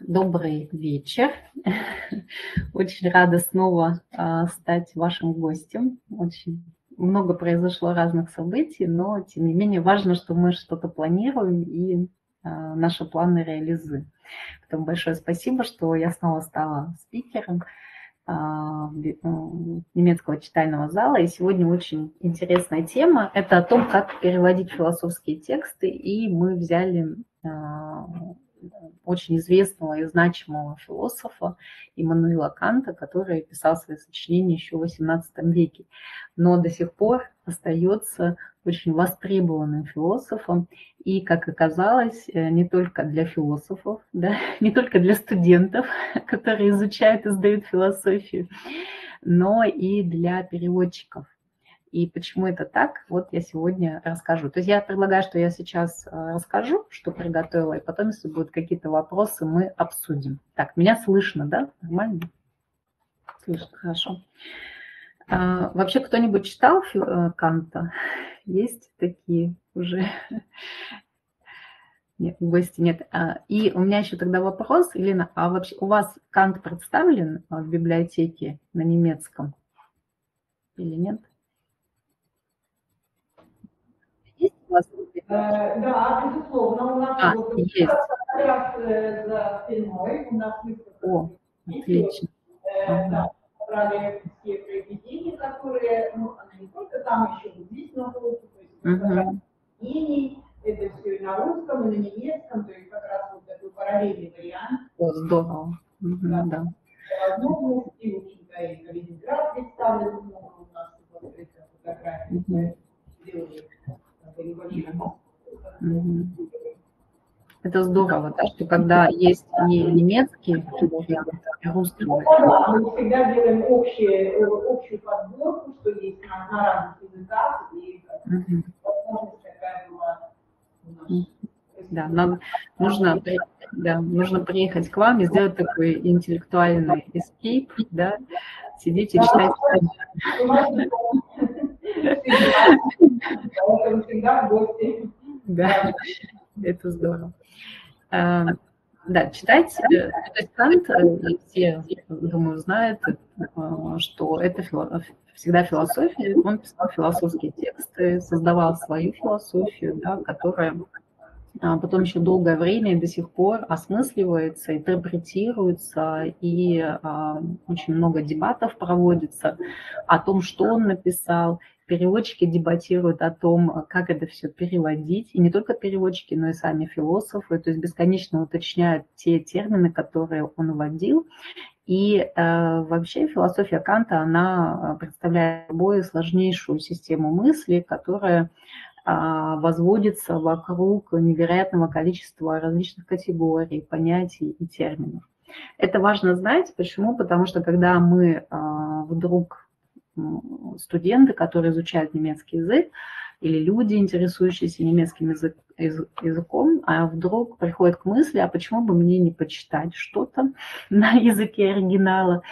Добрый вечер. Очень рада снова а, стать вашим гостем. Очень много произошло разных событий, но тем не менее важно, что мы что-то планируем и а, наши планы реализуем. Поэтому большое спасибо, что я снова стала спикером а, немецкого читального зала. И сегодня очень интересная тема. Это о том, как переводить философские тексты. И мы взяли очень известного и значимого философа Иммануила Канта, который писал свои сочинения еще в XVIII веке, но до сих пор остается очень востребованным философом. И, как оказалось, э, не только для философов, да, не только для студентов, которые изучают и сдают философию, но и для переводчиков. И почему это так, вот я сегодня расскажу. То есть я предлагаю, что я сейчас э, расскажу, что приготовила, и потом, если будут какие-то вопросы, мы обсудим. Так, меня слышно, да? Нормально? Слышно, хорошо. А, вообще кто-нибудь читал э, Канта? Есть такие уже? Нет, гости нет. А, и у меня еще тогда вопрос, Елена, а вообще у вас Кант представлен в библиотеке на немецком или нет? Вас э, Да, безусловно, у нас а, вот, есть. как раз за стеной у нас. О, отлично. Э, ага. Собрали все произведения, которые, ну, она не только там, еще здесь находится, то есть угу. мнений, это все и на русском, и на немецком, то есть как раз вот такой параллельный вариант. О, здорово. Угу, да. да. Возможности, в общем-то, и Калининград представлен у нас, фотографии, угу. сделали это здорово, да, что когда есть не немецкий вариант, а русский ну, мы всегда делаем общую, общую подборку, что есть на, на разных языках, и угу. возможность такая была у нас. Да, надо, нужно, да, нужно приехать к вам и сделать такой интеллектуальный эскейп, да, сидеть и читать. всегда в гости. Да, это здорово. А, да, читать, э, то есть Кант, э, все, думаю, знают, э, что это всегда философия, он писал философские тексты, создавал свою философию, да, которая а потом еще долгое время и до сих пор осмысливается, интерпретируется, и а, очень много дебатов проводится о том, что он написал. Переводчики дебатируют о том, как это все переводить, и не только переводчики, но и сами философы, то есть бесконечно уточняют те термины, которые он вводил. И э, вообще философия Канта, она представляет собой сложнейшую систему мысли, которая а, возводится вокруг невероятного количества различных категорий, понятий и терминов. Это важно знать. Почему? Потому что когда мы а, вдруг студенты, которые изучают немецкий язык, или люди, интересующиеся немецким язык, языком, а вдруг приходит к мысли, а почему бы мне не почитать что-то на языке оригинала,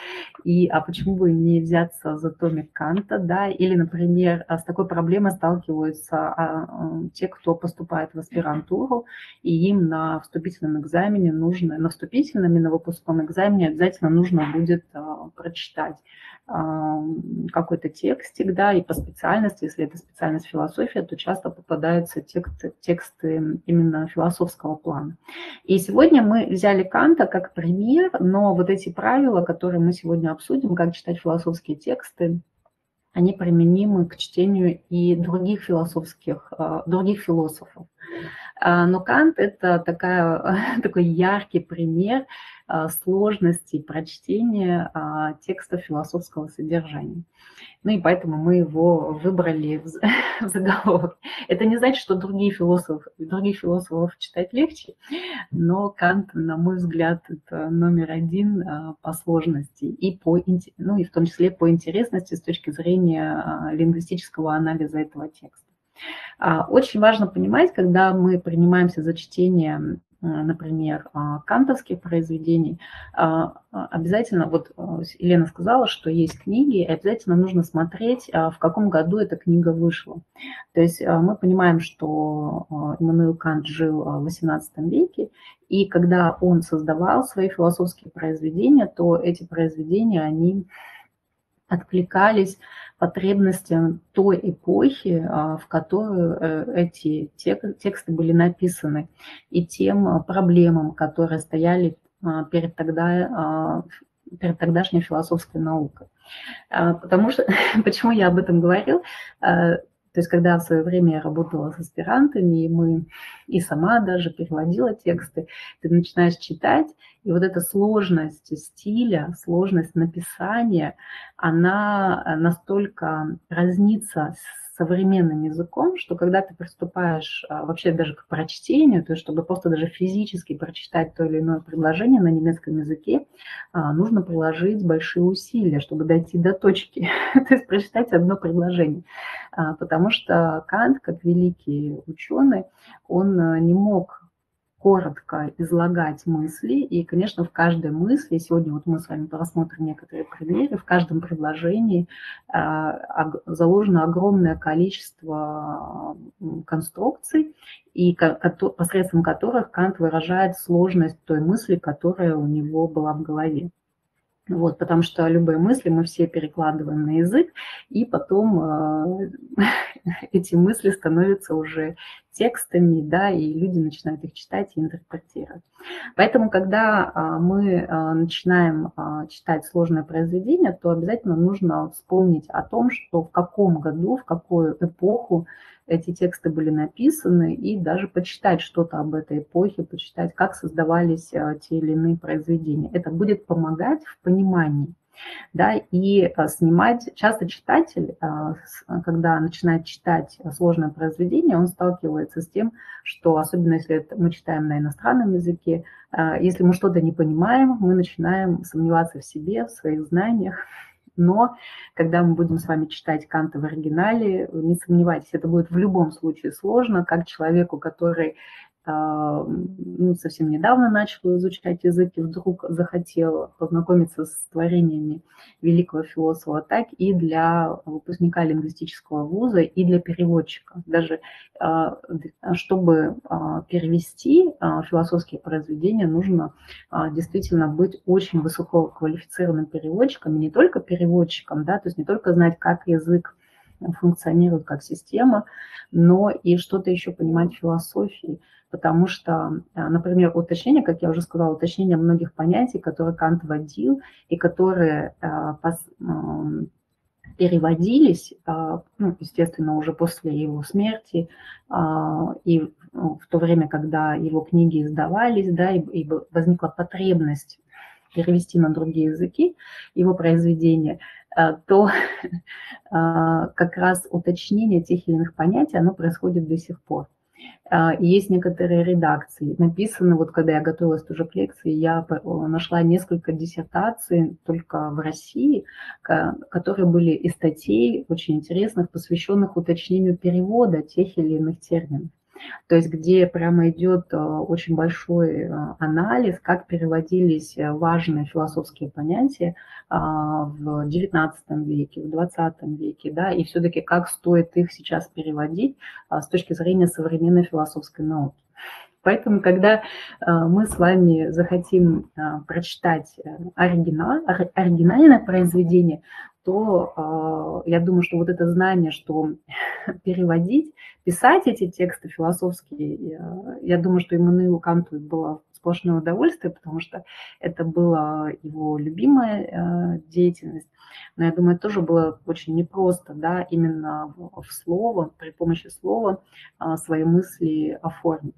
и а почему бы не взяться за томик Канта, да, или, например, с такой проблемой сталкиваются а, те, кто поступает в аспирантуру, и им на вступительном экзамене нужно, на вступительном и на выпускном экзамене обязательно нужно будет а, прочитать какой-то текстик, да, и по специальности, если это специальность философия, то часто попадаются тексты, тексты именно философского плана. И сегодня мы взяли Канта как пример, но вот эти правила, которые мы сегодня обсудим, как читать философские тексты, они применимы к чтению и других философских, а, других философов. А, но Кант – это такая, такой яркий пример а, сложности прочтения а, текста философского содержания. Ну и поэтому мы его выбрали в заголовок. Это не значит, что другие философы, других философов читать легче, но Кант, на мой взгляд, это номер один по сложности и, по, ну, и в том числе по интересности с точки зрения лингвистического анализа этого текста. А, очень важно понимать, когда мы принимаемся за чтение например, кантовских произведений, обязательно, вот Елена сказала, что есть книги, и обязательно нужно смотреть, в каком году эта книга вышла. То есть мы понимаем, что Иммануил Кант жил в XVIII веке, и когда он создавал свои философские произведения, то эти произведения, они откликались потребностям той эпохи, а, в которую э, эти тексты были написаны, и тем а, проблемам, которые стояли а, перед, тогда, перед тогдашней философской наукой. Потому что, почему я об этом говорил, то есть, когда в свое время я работала с аспирантами, и мы, и сама даже переводила тексты, ты начинаешь читать, и вот эта сложность стиля, сложность написания, она настолько разнится с современным языком, что когда ты приступаешь а, вообще даже к прочтению, то есть чтобы просто даже физически прочитать то или иное предложение на немецком языке, а, нужно приложить большие усилия, чтобы дойти до точки, то есть прочитать одно предложение. А, потому что Кант, как великий ученый, он не мог коротко излагать мысли, и, конечно, в каждой мысли, сегодня вот мы с вами посмотрим некоторые примеры, в каждом предложении а, заложено огромное количество конструкций, и посредством которых Кант выражает сложность той мысли, которая у него была в голове. Вот, потому что любые мысли мы все перекладываем на язык, и потом э, эти мысли становятся уже текстами, да, и люди начинают их читать и интерпретировать. Поэтому, когда э, мы э, начинаем э, читать сложное произведение, то обязательно нужно вспомнить о том, что в каком году, в какую эпоху эти тексты были написаны, и даже почитать что-то об этой эпохе, почитать, как создавались те или иные произведения. Это будет помогать в понимании. Да, и э, снимать, часто читатель, э, когда начинает читать сложное произведение, он сталкивается с тем, что, особенно если мы читаем на иностранном языке, если мы что-то не понимаем, мы начинаем сомневаться в себе, в своих знаниях, но когда мы будем с вами читать Канта в оригинале, не сомневайтесь, это будет в любом случае сложно, как человеку, который а, ну, совсем недавно начал изучать язык и вдруг захотел познакомиться с творениями великого философа, так и для выпускника лингвистического вуза, и для переводчика. Даже а, чтобы а, перевести философские произведения, нужно действительно быть очень высококвалифицированным переводчиком, и не только переводчиком, да, то есть не только знать, как язык функционирует как система, но и что-то еще понимать в философии потому что, а, например, уточнение, как я уже сказала, уточнение многих понятий, которые Кант вводил и которые а, переводились, а, ну, естественно, уже после его смерти и ну, в то время, когда его книги издавались, да, и возникла потребность перевести на другие языки его произведения, то как раз уточнение тех или иных понятий, оно происходит до сих пор. А, есть некоторые редакции. Написаны, вот когда я готовилась тоже к лекции, я нашла несколько диссертаций только в России, которые были из статей очень интересных, посвященных уточнению перевода тех или иных терминов то есть где прямо идет э, очень большой э, анализ, как переводились э, важные философские понятия а, в XIX веке, в XX веке, да, и все-таки как стоит их сейчас переводить а, с точки зрения современной философской науки. Поэтому, когда мы с вами захотим прочитать оригинал, оригинальное произведение, то я думаю, что вот это знание, что переводить, писать эти тексты философские, я думаю, что Иммануилу Канту было сплошное удовольствие, потому что это была его любимая э, деятельность. Но я думаю, это тоже было очень непросто, да, именно в слово, при помощи слова а, свои мысли оформить.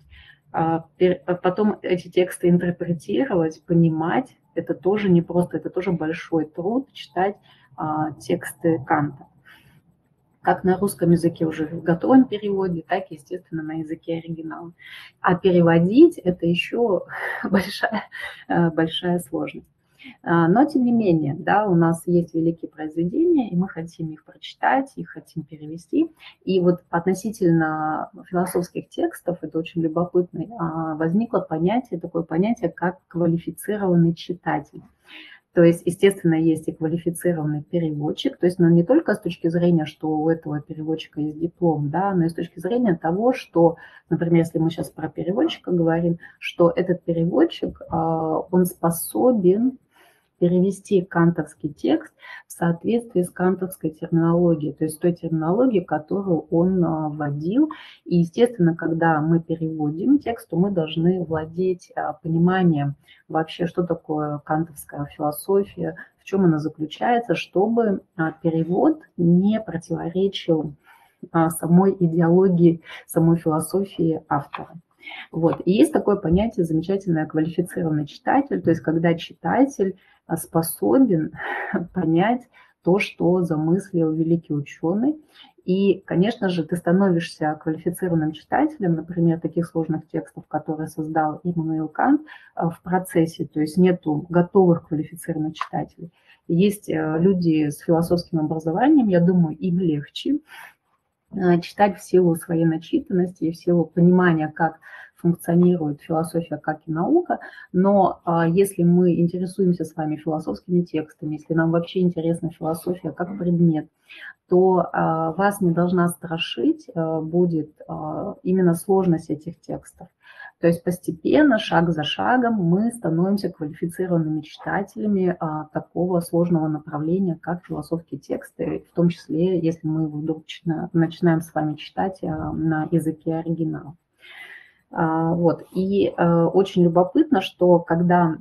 А, а потом эти тексты интерпретировать, понимать, это тоже непросто, это тоже большой труд читать тексты Канта как на русском языке уже в готовом переводе, так, естественно, на языке оригинала. А переводить – это еще большая, э, большая сложность. А, но, тем не менее, да, у нас есть великие произведения, и мы хотим их прочитать, их хотим перевести. И вот относительно философских текстов, это очень любопытно, а, возникло понятие, такое понятие, как квалифицированный читатель. То есть, естественно, есть и квалифицированный переводчик, то есть, но ну, не только с точки зрения, что у этого переводчика есть диплом, да, но и с точки зрения того, что, например, если мы сейчас про переводчика говорим, что этот переводчик, он способен перевести кантовский текст в соответствии с кантовской терминологией, то есть той терминологией, которую он а, вводил. И, естественно, когда мы переводим текст, то мы должны владеть а, пониманием вообще, что такое кантовская философия, в чем она заключается, чтобы а, перевод не противоречил самой идеологии, самой философии автора. Вот. И есть такое понятие замечательное квалифицированный читатель, то есть когда читатель способен понять то, что замыслил великий ученый. И, конечно же, ты становишься квалифицированным читателем, например, таких сложных текстов, которые создал Иммануил Кант а, в процессе, то есть нету готовых квалифицированных читателей. Есть э, люди с философским образованием, я думаю, им легче э, читать в силу своей начитанности и в силу понимания, как функционирует философия как и наука, но а, если мы интересуемся с вами философскими текстами, если нам вообще интересна философия как предмет, то а, вас не должна страшить а, будет именно сложность этих текстов. То есть постепенно, шаг за шагом, мы становимся квалифицированными читателями такого сложного направления, как философские тексты, в том числе, если мы вдруг начинаем с вами читать на языке оригинала. А, вот. И э, очень любопытно, что когда,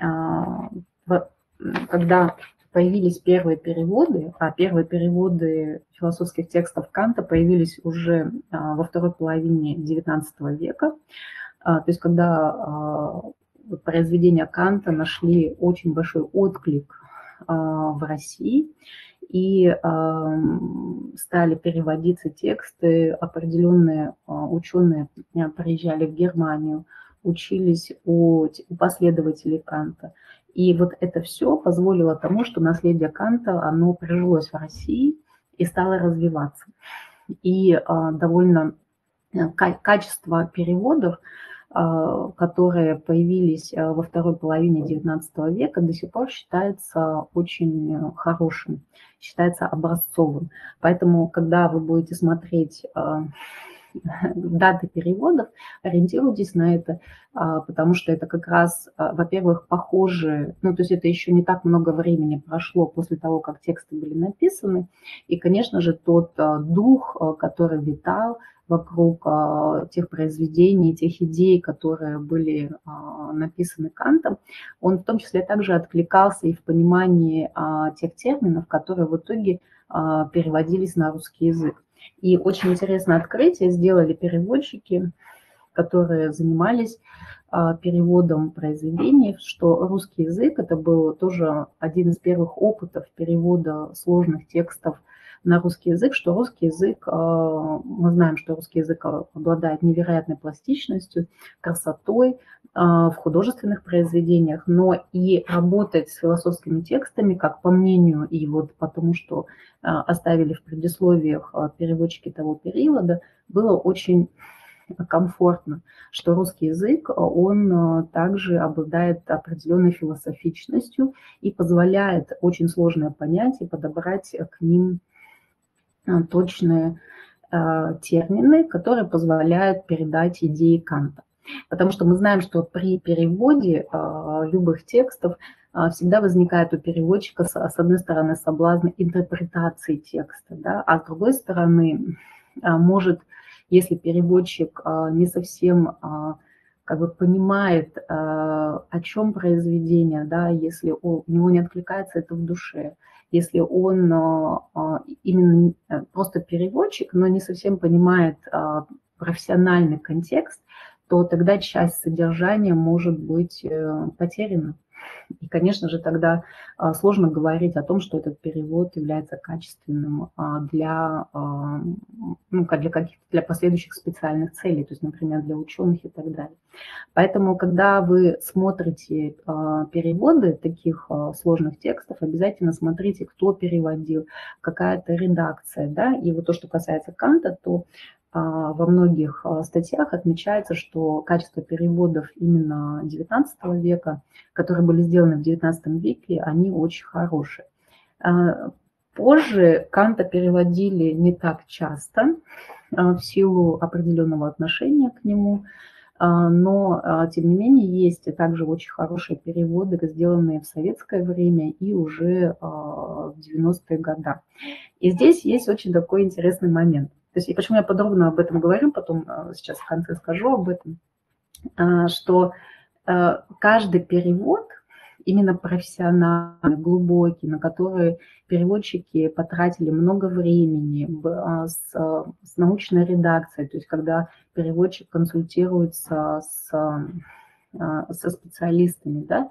а, когда появились первые переводы, а первые переводы философских текстов Канта появились уже а, во второй половине XIX века, то есть когда произведения Канта нашли очень большой отклик в России, и стали переводиться тексты, определенные а, ученые а, приезжали в Германию, учились у, у последователей Канта. И вот это все позволило тому, что наследие Канта, оно прижилось в России и стало развиваться. И а, довольно качество переводов которые появились а, во второй половине XIX века, до сих пор считается очень э, хорошим, считается образцовым. Поэтому, когда вы будете смотреть а, даты переводов, ориентируйтесь на это, потому что это как раз, во-первых, похоже, ну, то есть это еще не так много времени прошло после того, как тексты были написаны, и, конечно же, тот дух, который витал, вокруг а, тех произведений, тех идей, которые были а, написаны Кантом, он в том числе также откликался и в понимании а, тех терминов, которые в итоге переводились на русский язык. И очень интересное открытие сделали переводчики, которые занимались переводом произведений, что русский язык это был тоже один из первых опытов перевода сложных текстов на русский язык, что русский язык, а, мы знаем, что русский язык обладает невероятной пластичностью, красотой а, в художественных произведениях, но и работать с философскими текстами, как по мнению и вот потому, что а, оставили в предисловиях переводчики того периода, было очень комфортно, что русский язык, он также обладает определенной философичностью и позволяет очень сложные понятия подобрать к ним Э, точные э, термины, которые позволяют передать идеи Канта. Потому что мы знаем, что при переводе э, любых текстов всегда возникает у переводчика, с одной стороны, соблазн интерпретации текста, да, а с другой стороны, может, если переводчик не совсем как бы понимает, о чем произведение, да, если у него не откликается это в душе, если он а, а, именно э, просто переводчик, но не совсем понимает профессиональный контекст, то тогда часть содержания может быть э, потеряна. И, конечно же, тогда а, сложно говорить о том, что этот перевод является качественным а, для, а, ну, для каких-то для последующих специальных целей, то есть, например, для ученых и так далее. Поэтому, когда вы смотрите переводы таких сложных текстов, обязательно смотрите, кто переводил, какая-то редакция, да, и вот то, что касается Канта, то во многих а, статьях отмечается, что качество переводов именно XIX века, которые были сделаны в XIX веке, они очень хорошие. А, позже Канта переводили не так часто в силу определенного отношения к нему, но, тем не менее, есть также очень хорошие переводы, сделанные в советское время и уже в 90-е годы. И здесь есть очень такой интересный момент – то есть, и почему я подробно об этом говорю, потом а, сейчас в конце скажу об этом, а, что а, каждый перевод, именно профессиональный, глубокий, на который переводчики потратили много времени с, с научной редакцией, то есть когда переводчик консультируется с, со специалистами, да,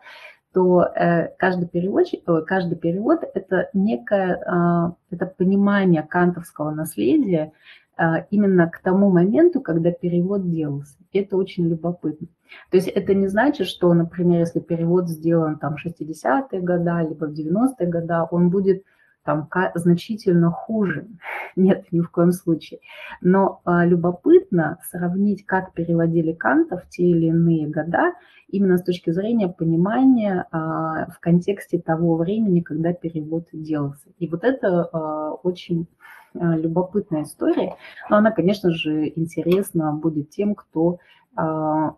то э, каждый, переводчик, каждый перевод – это некое а, это понимание кантовского наследия а, именно к тому моменту, когда перевод делался. Это очень любопытно. То есть это не значит, что, например, если перевод сделан там 60-е годы, либо в 90-е годы, он будет там значительно хуже. Нет, ни в коем случае. Но а, любопытно сравнить, как переводили Канта в те или иные года, именно с точки зрения понимания а, в контексте того времени, когда перевод делался. И вот это а, очень а, любопытная история, но она, конечно же, интересна будет тем, кто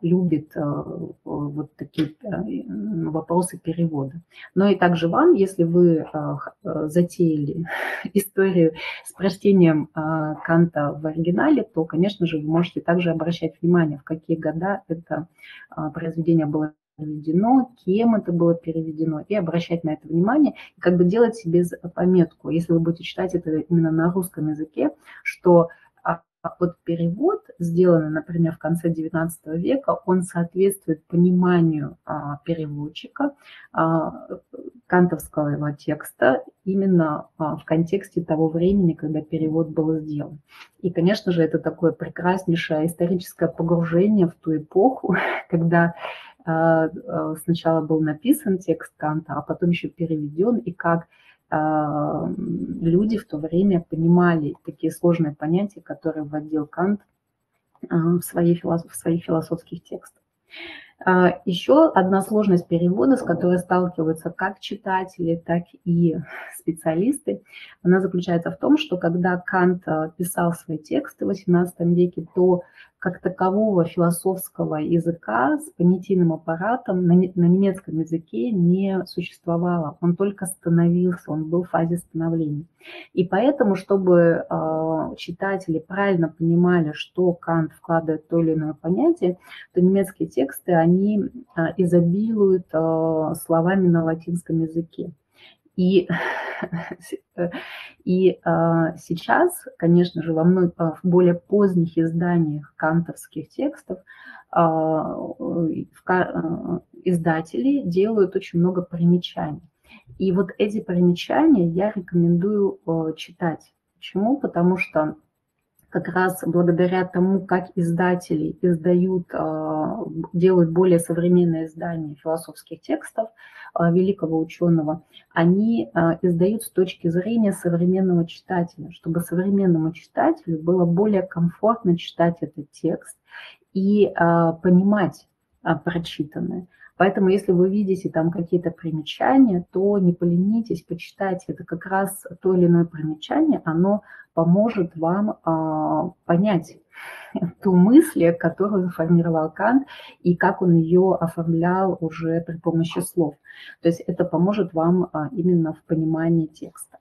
любит а, вот такие вопросы перевода. Но и также вам, если вы затеяли историю с прочтением Канта в оригинале, то, конечно же, вы можете также обращать внимание, в какие года это произведение было переведено, кем это было переведено, и обращать на это внимание, и как бы делать себе пометку, если вы будете читать это именно на русском языке, что а вот перевод, сделанный, например, в конце XIX века, он соответствует пониманию а, переводчика а, кантовского текста именно а, в контексте того времени, когда перевод был сделан. И, конечно же, это такое прекраснейшее историческое погружение в ту эпоху, когда сначала был написан текст Канта, а потом еще переведен, и как люди в то время понимали такие сложные понятия, которые вводил Кант в, свои философ, в своих философских текстах. А, Еще одна сложность перевода, с которой сталкиваются как читатели, так и специалисты, она заключается в том, что когда Кант писал свои тексты в XVIII веке, то как такового философского языка с понятийным аппаратом на, немецком языке не существовало. Он только становился, он был в фазе становления. И поэтому, чтобы э, читатели правильно понимали, что Кант вкладывает в то или иное понятие, то немецкие тексты, они э, изобилуют э, словами на латинском языке. И, и а, сейчас, конечно же, во многих в более поздних изданиях кантовских текстов а, а, издатели делают очень много примечаний. И вот эти примечания я рекомендую а, читать. Почему? Потому что как раз благодаря тому, как издатели издают, а, делают более современные издания философских текстов а, великого ученого, они а, издают с точки зрения современного читателя, чтобы современному читателю было более комфортно читать этот текст и понимать прочитанное. Поэтому, если вы видите там какие-то примечания, то не поленитесь, почитайте. Это как раз то или иное примечание, оно поможет вам а, понять ту мысль, которую заформировал Кант, и как он ее оформлял уже при помощи слов. То есть это поможет вам а, именно в понимании текста.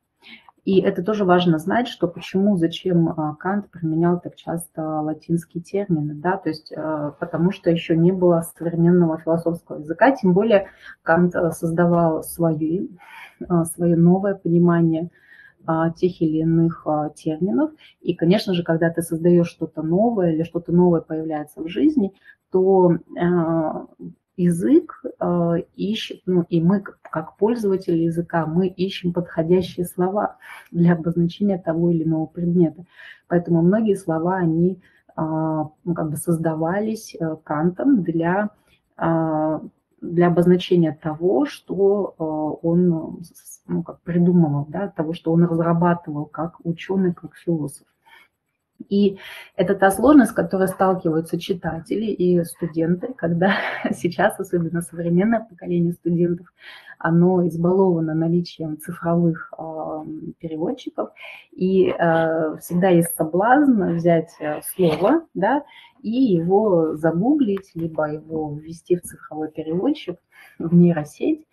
И это тоже важно знать, что почему, зачем а, Кант применял так часто латинские термины, да, то есть а, потому что еще не было современного философского языка, тем более Кант а, создавал свое, свое новое понимание тех или иных терминов. И, конечно же, когда ты создаешь что-то новое или что-то новое появляется в жизни, то язык ищет, ну и мы, как пользователи языка, мы ищем подходящие слова для обозначения того или иного предмета. Поэтому многие слова, они ну, как бы создавались Кантом для для обозначения того, что он ну, как придумывал, да, того, что он разрабатывал как ученый, как философ. И это та сложность, с которой сталкиваются читатели и студенты, когда сейчас, особенно современное поколение студентов, оно избаловано наличием цифровых э, переводчиков, и э, всегда есть соблазн взять э, слово, да, и его загуглить, либо его ввести в цифровой переводчик, в нейросеть,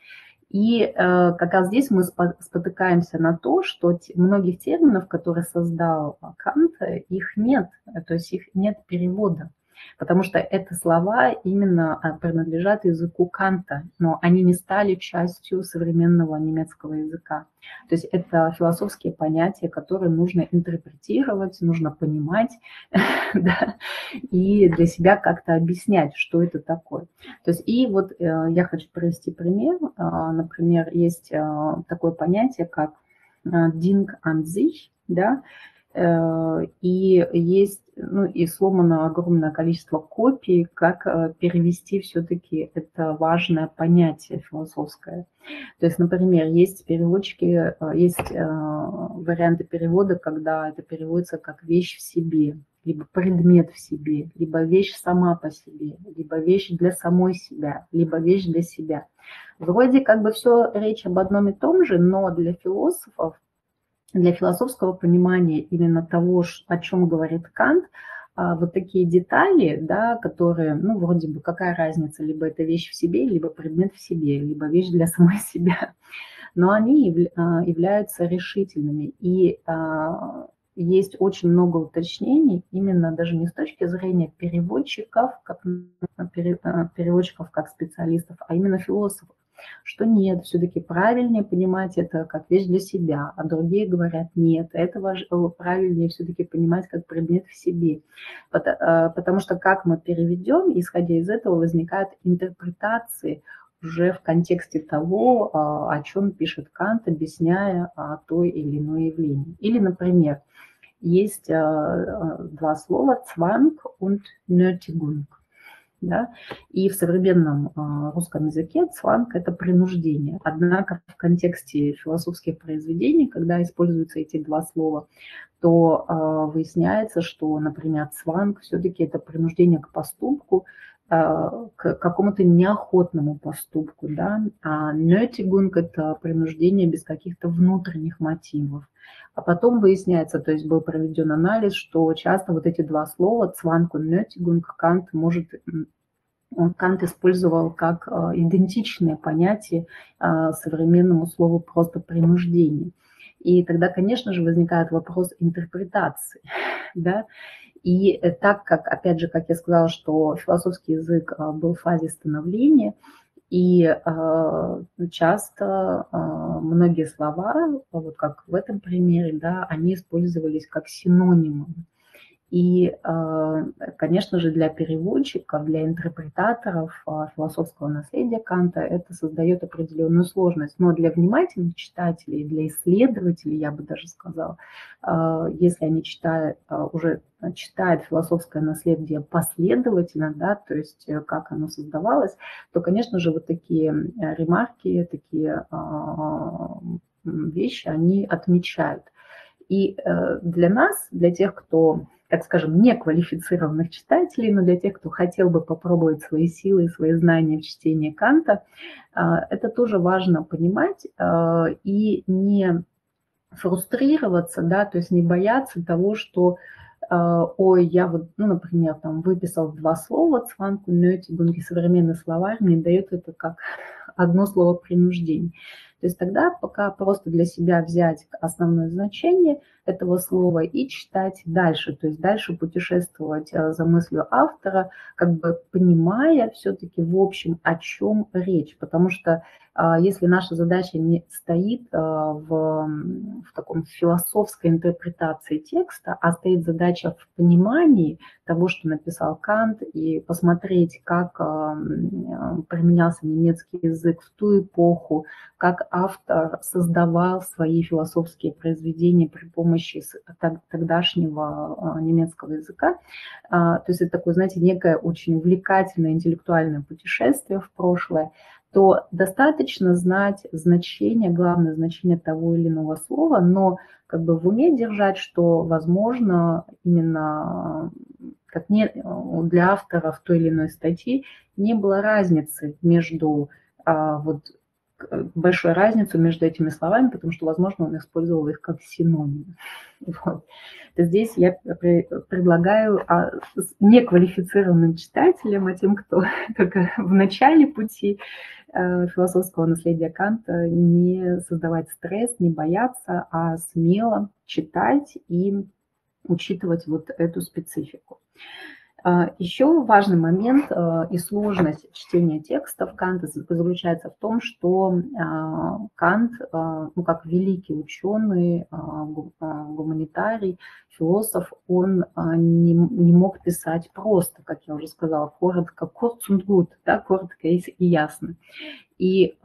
и э, как раз здесь мы спотыкаемся на то, что многих терминов, которые создал Кант, их нет, то есть их нет перевода потому что это слова именно а, принадлежат языку Канта, но они не стали частью современного немецкого языка. То есть это философские понятия, которые нужно интерпретировать, нужно понимать да, и для себя как-то объяснять, что это такое. То есть и вот э, я хочу привести пример. Э, например, есть э, такое понятие, как э, Ding an sich, да, и есть, ну, и сломано огромное количество копий, как э, перевести все-таки это важное понятие философское. То есть, например, есть переводчики, э, есть варианты перевода, когда это переводится как вещь в себе, либо предмет в себе, либо вещь сама по себе, либо вещь для самой себя, либо вещь для себя. Вроде как бы все речь об одном и том же, но для философов для философского понимания именно того, о чем говорит Кант, а, вот такие детали, да, которые, ну, вроде бы какая разница, либо это вещь в себе, либо предмет в себе, либо вещь для самой себя, но они а, являются решительными. И а, есть очень много уточнений, именно даже не с точки зрения переводчиков, как переводчиков как специалистов, а именно философов что нет, все-таки правильнее понимать это как вещь для себя, а другие говорят нет, это правильнее все-таки понимать как предмет в себе. А, потому что как мы переведем, исходя из этого возникают интерпретации уже в контексте того, а, о чем пишет Кант, объясняя то или иное явление. Или, например, есть а, два слова «цванг» und «nötigung». Да? И в современном а, русском языке цванг – это принуждение. Однако в контексте философских произведений, когда используются эти два слова, то а, выясняется, что, например, цванг все-таки это принуждение к поступку, к какому-то неохотному поступку, да, а нетигунг – это принуждение без каких-то внутренних мотивов. А потом выясняется, то есть был проведен анализ, что часто вот эти два слова «цванг» и «нетигунг» Кант может Кант использовал как а, идентичное понятие а, современному слову просто принуждение. И тогда, конечно же, возникает вопрос интерпретации. Да? И так как, опять же, как я сказала, что философский язык а, был в фазе становления, и э, часто э, многие слова, вот как в этом примере, да, они использовались как синонимы. И, э, конечно же, для переводчиков, для интерпретаторов э, философского наследия Канта это создает определенную сложность. Но для внимательных читателей, для исследователей, я бы даже сказала, э, если они читают, уже читают философское наследие последовательно, да, то есть как оно создавалось, то, конечно же, вот такие ремарки, такие вещи, они отмечают. И для нас, для тех, кто так скажем, неквалифицированных читателей, но для тех, кто хотел бы попробовать свои силы и свои знания в чтении Канта, а, это тоже важно понимать а, и не фрустрироваться, да, то есть не бояться того, что а, ой, я вот, ну, например, там выписал два слова, цванку, нётигунги, современный словарь мне дает это как одно слово принуждение. То есть тогда пока просто для себя взять основное значение этого слова и читать дальше, то есть дальше путешествовать э, за мыслью автора, как бы понимая все-таки в общем, о чем речь. Потому что если наша задача не стоит а, в, в таком философской интерпретации текста, а стоит задача в понимании того, что написал Кант, и посмотреть, как а, применялся немецкий язык в ту эпоху, как автор создавал свои философские произведения при помощи тогдашнего немецкого языка. То есть это такое, знаете, некое очень увлекательное интеллектуальное путешествие в прошлое то достаточно знать значение, главное значение того или иного слова, но как бы в уме держать, что, возможно, именно как не, для авторов той или иной статьи не было разницы между а, вот большую разницу между этими словами, потому что, возможно, он использовал их как синоним. Вот. Здесь я предлагаю а, неквалифицированным читателям, а тем, кто только в начале пути э, философского наследия Канта, не создавать стресс, не бояться, а смело читать и учитывать вот эту специфику. А, Еще важный момент а, и сложность чтения текстов Канта заключается в том, что а, Кант, ну, как великий ученый, гуманитарий, философ, он не, не мог писать просто, как я уже сказала, коротко, gut, да, коротко и ясно. И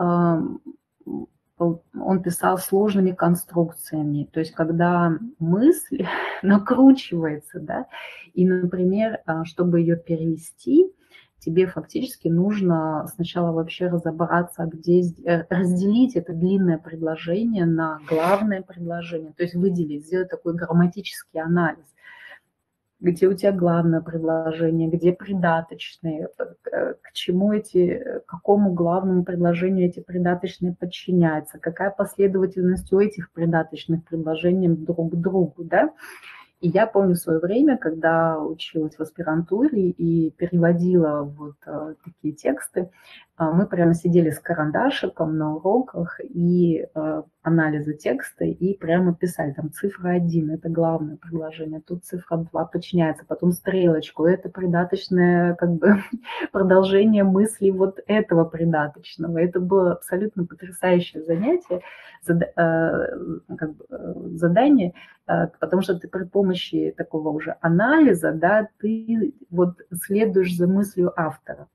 он писал сложными конструкциями. То есть когда мысль накручивается, да, и, например, а, чтобы ее перевести, тебе фактически нужно сначала вообще разобраться, где э, разделить это длинное предложение на главное предложение, то есть выделить, сделать такой грамматический анализ где у тебя главное предложение, где придаточные, э, к чему эти, к какому главному предложению эти придаточные подчиняются, какая последовательность у этих придаточных предложений друг к другу, да. И я помню свое время, когда училась в аспирантуре и переводила вот э, такие тексты, а, мы прямо сидели с карандашиком на уроках и э, анализа текста и прямо писали. Там цифра 1 – это главное предложение, тут цифра 2 подчиняется, потом стрелочку. Это придаточное как бы продолжение мысли вот этого придаточного. Это было абсолютно потрясающее занятие, зада, э, как бы, э, задание, потому что ты при помощи такого уже анализа, да, ты вот следуешь за мыслью автора.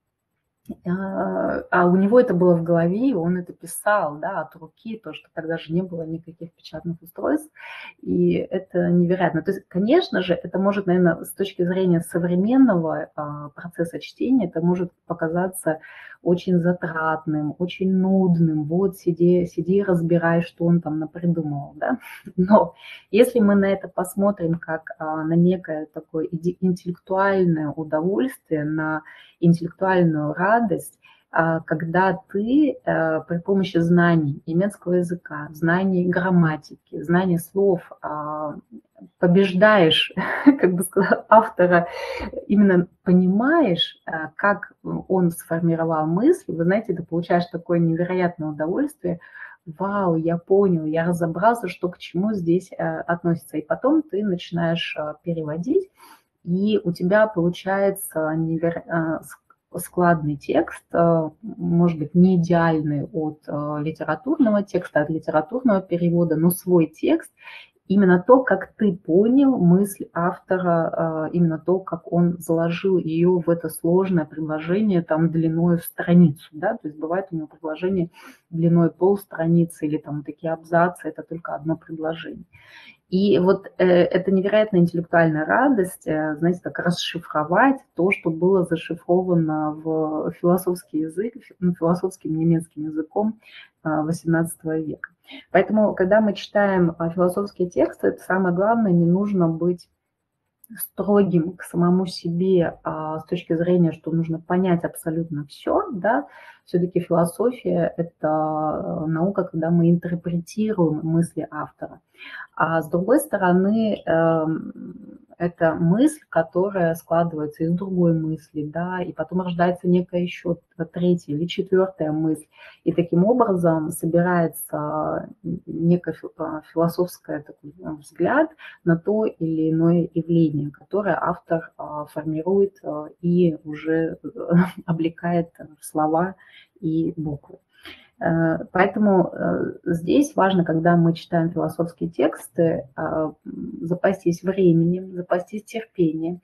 А, а у него это было в голове, он это писал, да, от руки, то, что тогда же не было никаких печатных устройств, и это невероятно. То есть, конечно же, это может, наверное, с точки зрения современного а, процесса чтения, это может показаться очень затратным, очень нудным. Вот сиди, сиди разбирай, что он там напридумывал, да. Но если мы на это посмотрим как а, на некое такое интеллектуальное удовольствие, на интеллектуальную радость, а, когда ты а, при помощи знаний немецкого языка, знаний грамматики, знаний слов а, побеждаешь, как бы сказала, автора, именно понимаешь, как он сформировал мысли, вы знаете, ты получаешь такое невероятное удовольствие, вау, я понял, я разобрался, что к чему здесь относится. И потом ты начинаешь переводить, и у тебя получается неверо складный текст, э, может быть, не идеальный от э, литературного текста, от литературного перевода, но свой текст, именно то, как ты понял мысль автора, э, именно то, как он заложил ее в это сложное предложение там длиной в страницу, да, то есть бывает у него предложение длиной полстраницы или там такие абзацы, это только одно предложение. И вот э, это невероятная интеллектуальная радость, э, знаете, так расшифровать то, что было зашифровано в философский язык, ну, философским немецким языком XVIII э, века. Поэтому, когда мы читаем э, философские тексты, это самое главное, не нужно быть строгим к самому себе а, с точки зрения, что нужно понять абсолютно все, да, все-таки философия – это э, наука, когда мы интерпретируем мысли автора – А с другой стороны, эм, это мысль, которая складывается из другой мысли, да, и потом рождается некая еще третья или четвертая мысль. И таким образом собирается некий а, философский такой а, взгляд на то или иное явление, которое автор а, формирует и уже облекает в слова и буквы. Э, поэтому э, здесь важно, когда мы читаем философские тексты, э, запастись временем, запастись терпением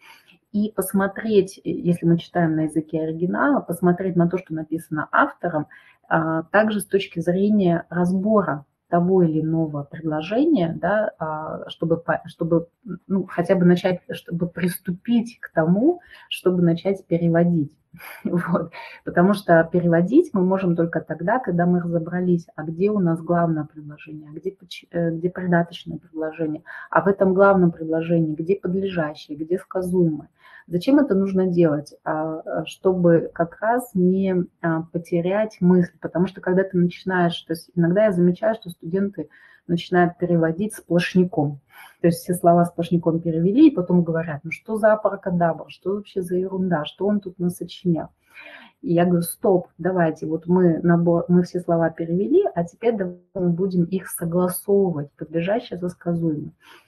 и посмотреть, если мы читаем на языке оригинала, посмотреть на то, что написано автором, также с точки зрения разбора того или иного предложения, да, а, чтобы, чтобы ну, хотя бы начать, чтобы приступить к тому, чтобы начать переводить. Вот. Потому что переводить мы можем только тогда, когда мы разобрались, а где у нас главное предложение, а где, э, где придаточное предложение, а в этом главном предложении где подлежащее, где сказуемое. Зачем это нужно делать? А, чтобы как раз не а, потерять мысль, потому что когда ты начинаешь, то есть иногда я замечаю, что студенты начинают переводить сплошняком. То есть все слова сплошняком перевели, и потом говорят, ну что за апаракадабра, что вообще за ерунда, что он тут насочинял. И я говорю, стоп, давайте, вот мы, набор, мы все слова перевели, а теперь мы будем их согласовывать, подлежащее за сказуемое. А,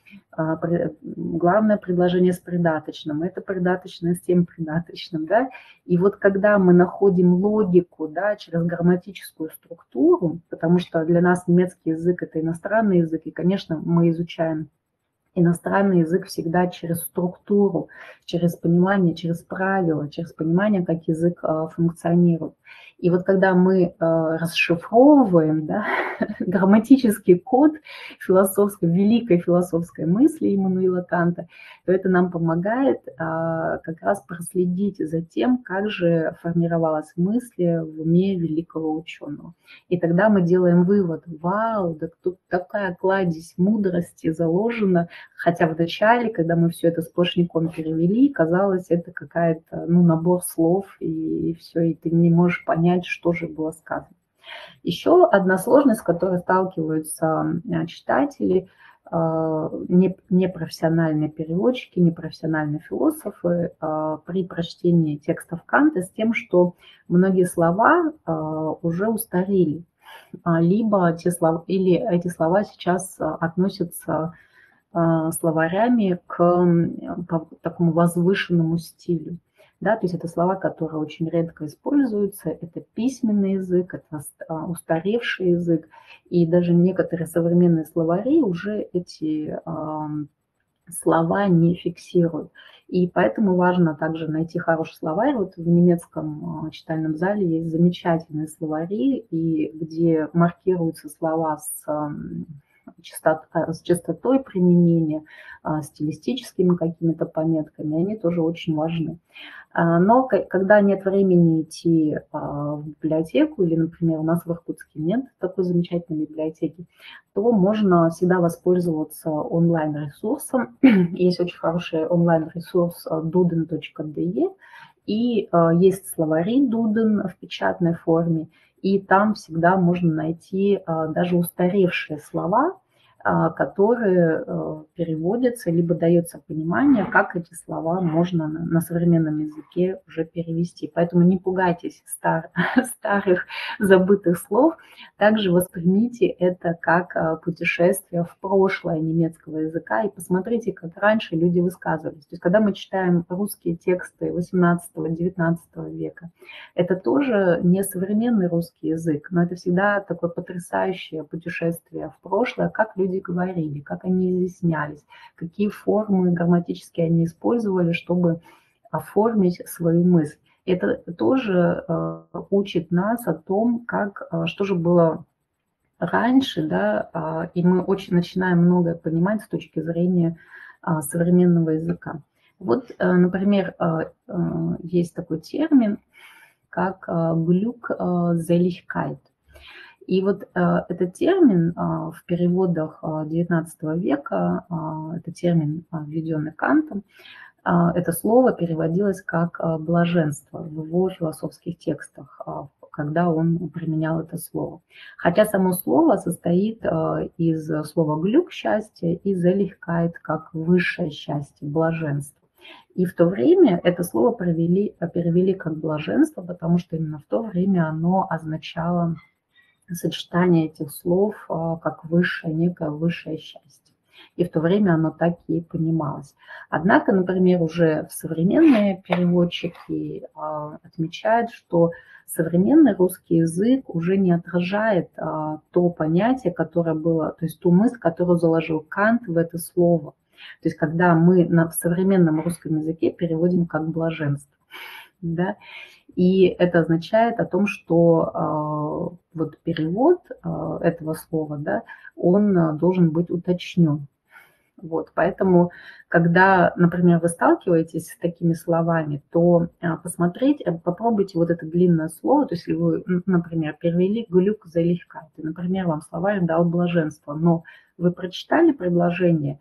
главное предложение с придаточным, это придаточное с тем придаточным, да, и вот когда мы находим логику, да, через грамматическую структуру, потому что для нас немецкий язык – это иностранный язык, и, конечно, мы изучаем иностранный язык всегда через структуру, через понимание, через правила, через понимание, как язык а, функционирует. И вот когда мы э, расшифровываем да, грамматический код философской, великой философской мысли Иммануила Канта, то это нам помогает э, как раз проследить за тем, как же формировалась мысль в уме великого ученого. И тогда мы делаем вывод, вау, да тут такая кладезь мудрости заложена, хотя в начале, когда мы все это сплошняком перевели, казалось, это какая-то, ну, набор слов, и, и все, и ты не можешь понять, понять, что же было сказано. Еще одна сложность, с которой сталкиваются э, читатели, э, непрофессиональные переводчики, непрофессиональные философы э, при прочтении текстов Канта с тем, что многие слова уже устарели, либо те слова, или эти слова сейчас относятся словарями к такому возвышенному стилю да, то есть это слова, которые очень редко используются, это письменный язык, это а, устаревший язык, и даже некоторые современные словари уже эти слова не фиксируют. И поэтому важно также найти хороший словарь. Вот в немецком а, читальном зале есть замечательные словари, и где маркируются слова с частота, с частотой применения, а, стилистическими какими-то пометками, они тоже очень важны. А, но когда нет времени идти а, в библиотеку, или, например, у нас в Иркутске нет такой замечательной библиотеки, то можно всегда воспользоваться онлайн-ресурсом. Есть очень хороший онлайн-ресурс duden.de, и есть словари Дуден в печатной форме, и там всегда можно найти даже устаревшие слова, которые э, переводятся, либо дается понимание, как эти слова можно на, современном языке уже перевести. Поэтому не пугайтесь стар, старых забытых слов, также воспримите это как а, путешествие в прошлое немецкого языка и посмотрите, как раньше люди высказывались. То есть когда мы читаем русские тексты 18-19 века, это тоже не современный русский язык, но это всегда такое потрясающее путешествие в прошлое, как люди люди говорили, как они изъяснялись, какие формы грамматические они использовали, чтобы оформить свою мысль. Это тоже э, учит нас о том, как, э, что же было раньше, да, э, и мы очень начинаем многое понимать с точки зрения э, современного языка. Вот, э, например, есть такой термин, как глюк зелихкайт. И вот э, этот термин э, в переводах XIX э, века, это термин, введенный Кантом, это слово переводилось как блаженство в его философских текстах, когда он применял это слово. Хотя само слово состоит из слова «глюк» – счастье и «залегкает» как высшее счастье, блаженство. И в то время это слово провели, перевели как блаженство, потому что именно в то время оно означало сочетание этих слов как высшее, некое высшее счастье и в то время оно так и понималось. Однако, например, уже современные переводчики а, отмечают, что современный русский язык уже не отражает а, то понятие, которое было, то есть ту мысль, которую заложил Кант в это слово. То есть когда мы на, в современном русском языке переводим как блаженство. Да? И это означает о том, что э, вот перевод э, этого слова, да, он должен быть уточнен. Вот, поэтому, когда, например, вы сталкиваетесь с такими словами, то посмотреть, э, попробуйте вот это длинное слово, то есть если вы, например, перевели «глюк залегка», то, например, вам словарь дал блаженство, но вы прочитали предложение,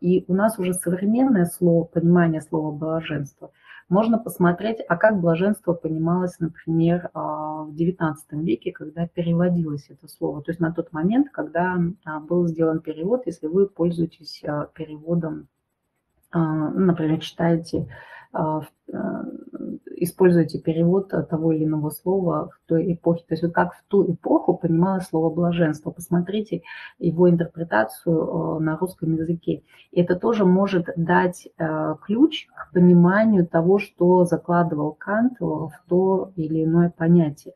и у нас уже современное слово, понимание слова блаженство – можно посмотреть, а как блаженство понималось, например, а, в XIX веке, когда переводилось это слово. То есть на тот момент, когда а, был сделан перевод, если вы пользуетесь а, переводом, например, читаете используете перевод того или иного слова в той эпохе. То есть вот как в ту эпоху понималось слово блаженство. Посмотрите его интерпретацию э, на русском языке. И это тоже может дать ключ к пониманию того, что закладывал Кант в то или иное понятие.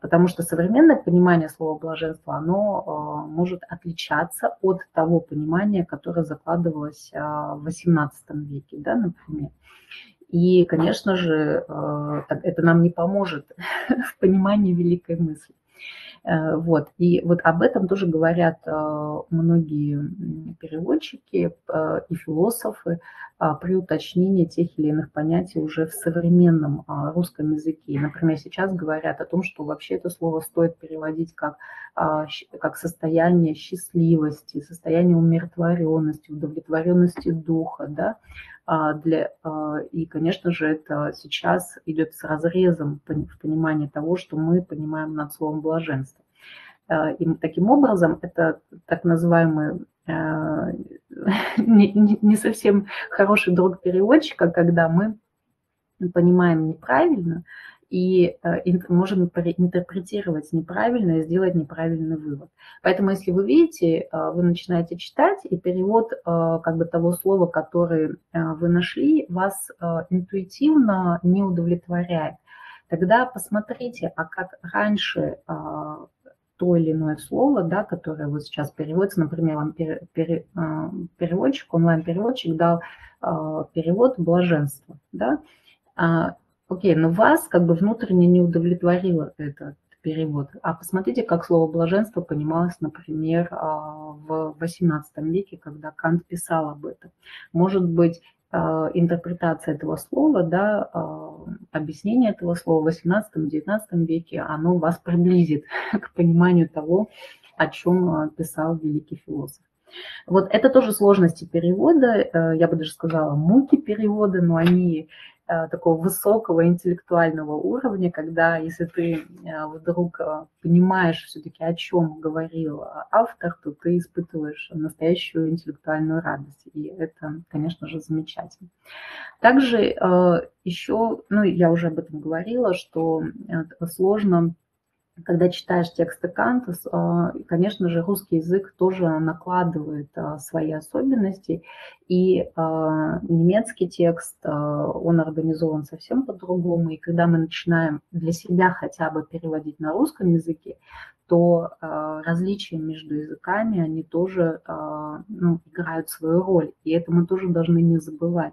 Потому что современное понимание слова блаженство, оно может отличаться от того понимания, которое закладывалось в XVIII веке, да, например. И, конечно же, э, это нам не поможет в понимании великой мысли. Э, вот. И вот об этом тоже говорят э, многие переводчики и философы при уточнении тех или иных понятий уже в современном русском языке. Например, сейчас говорят о том, что вообще это слово стоит переводить как, как состояние счастливости, состояние умиротворенности, удовлетворенности духа, да, а, для, а, и, конечно же, это сейчас идет с разрезом в понимании того, что мы понимаем над словом блаженство. А, и таким образом, это так называемый не совсем хороший друг переводчика, когда мы понимаем неправильно, и э, можем интерпретировать неправильно и сделать неправильный вывод. Поэтому, если вы видите, э, вы начинаете читать, и перевод э, как бы того слова, которое вы нашли, вас интуитивно не удовлетворяет, тогда посмотрите, а как раньше то или иное слово, да, которое вот сейчас переводится, например, вам переводчик, онлайн-переводчик дал перевод блаженство, да, а Окей, но вас как бы внутренне не удовлетворило этот перевод. А посмотрите, как слово блаженство понималось, например, а, в XVIII веке, когда Кант писал об этом. Может быть, интерпретация этого слова, да, а, объяснение этого слова в XVIII-XIX веке, оно вас приблизит к пониманию того, о чем писал великий философ. Вот это тоже сложности перевода, э, я бы даже сказала, муки перевода, но они Э, такого высокого интеллектуального уровня, когда если ты э, вдруг э, понимаешь все-таки, о чем говорил автор, то ты испытываешь настоящую интеллектуальную радость. И это, конечно же, замечательно. Также еще, ну, я уже об этом говорила, что сложно когда читаешь тексты Канта, а, конечно же, русский язык тоже накладывает а, свои особенности, и а, немецкий текст, он организован совсем по-другому, и когда мы начинаем для себя хотя бы переводить на русском языке, то различия между языками, они тоже ну, играют свою роль, и это мы тоже должны не забывать.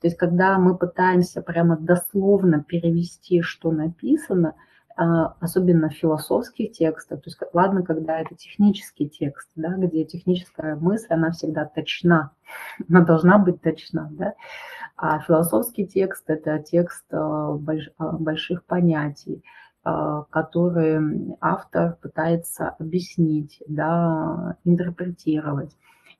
То есть, когда мы пытаемся прямо дословно перевести, что написано – а, особенно в философских текстах, то есть ладно, когда это технический текст, да, где техническая мысль, она всегда точна, она должна быть точна, да, а философский текст – это текст а, а, больших понятий, которые автор пытается объяснить, да, интерпретировать,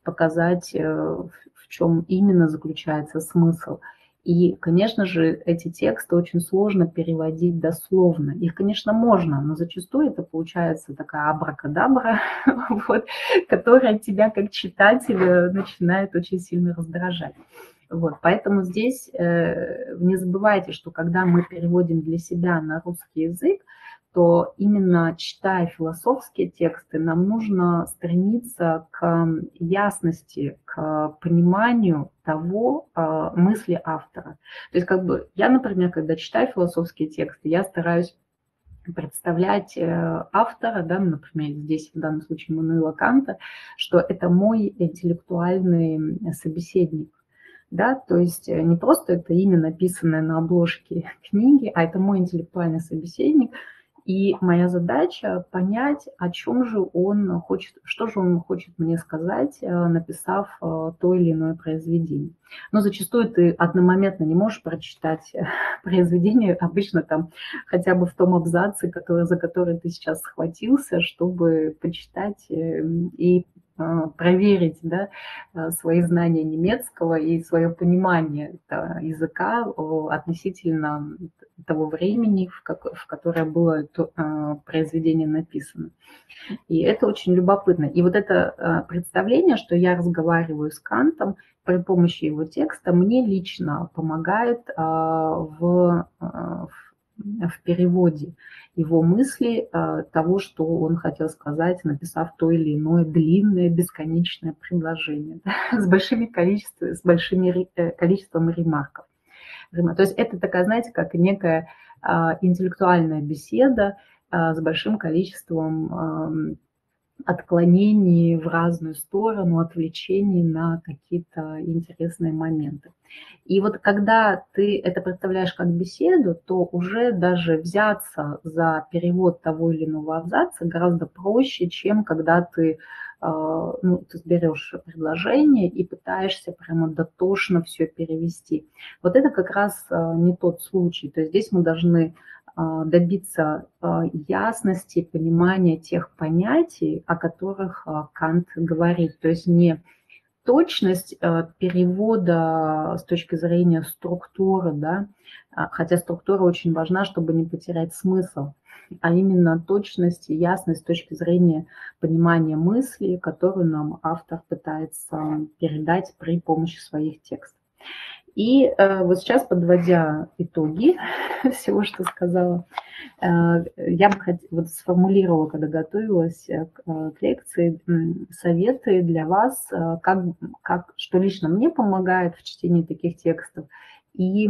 показать, э, в чем именно заключается смысл – И, конечно же, эти тексты очень сложно переводить дословно. Их, конечно, можно, но зачастую это получается такая абракадабра, вот, которая тебя как читателя начинает очень сильно раздражать. Вот, поэтому здесь э, не забывайте, что когда мы переводим для себя на русский язык, то именно читая философские тексты, нам нужно стремиться к ясности, к пониманию того э, мысли автора. То есть как бы я, например, когда читаю философские тексты, я стараюсь представлять э, автора, да, например, здесь в данном случае Мануила Канта, что это мой интеллектуальный собеседник. Да, то есть не просто это имя, написанное на обложке книги, а это мой интеллектуальный собеседник – и моя задача понять, о чем же он хочет, что же он хочет мне сказать, э, написав э, то или иное произведение. Но зачастую ты одномоментно не можешь прочитать произведение, обычно там хотя бы в том абзаце, который, за который ты сейчас схватился, чтобы почитать и проверить да, свои знания немецкого и свое понимание языка относительно того времени, в, которое было это а, произведение написано. И это очень любопытно. И вот это представление, что я разговариваю с Кантом при помощи его текста, мне лично помогает в, в в переводе его мысли э, того, что он хотел сказать, написав то или иное длинное, бесконечное предложение да, с, большими количеством, с большим э, количеством ремарков. То есть это такая, знаете, как некая а, интеллектуальная беседа а, с большим количеством отклонений в разную сторону, отвлечений на какие-то интересные моменты. И вот когда ты это представляешь как беседу, то уже даже взяться за перевод того или иного абзаца гораздо проще, чем когда ты, ну, ты берешь предложение и пытаешься прямо дотошно все перевести. Вот это как раз а, не тот случай. То есть здесь мы должны а, добиться а, ясности, понимания тех понятий, о которых а, Кант говорит. То есть не точность перевода с точки зрения структуры, да, хотя структура очень важна, чтобы не потерять смысл, а именно точность и ясность с точки зрения понимания мысли, которую нам автор пытается передать при помощи своих текстов. И э, вот сейчас, подводя итоги всего, что сказала, э, я бы хот... вот сформулировала, когда готовилась э, к, лекции, советы для вас, как, как, что лично мне помогает в чтении таких текстов, и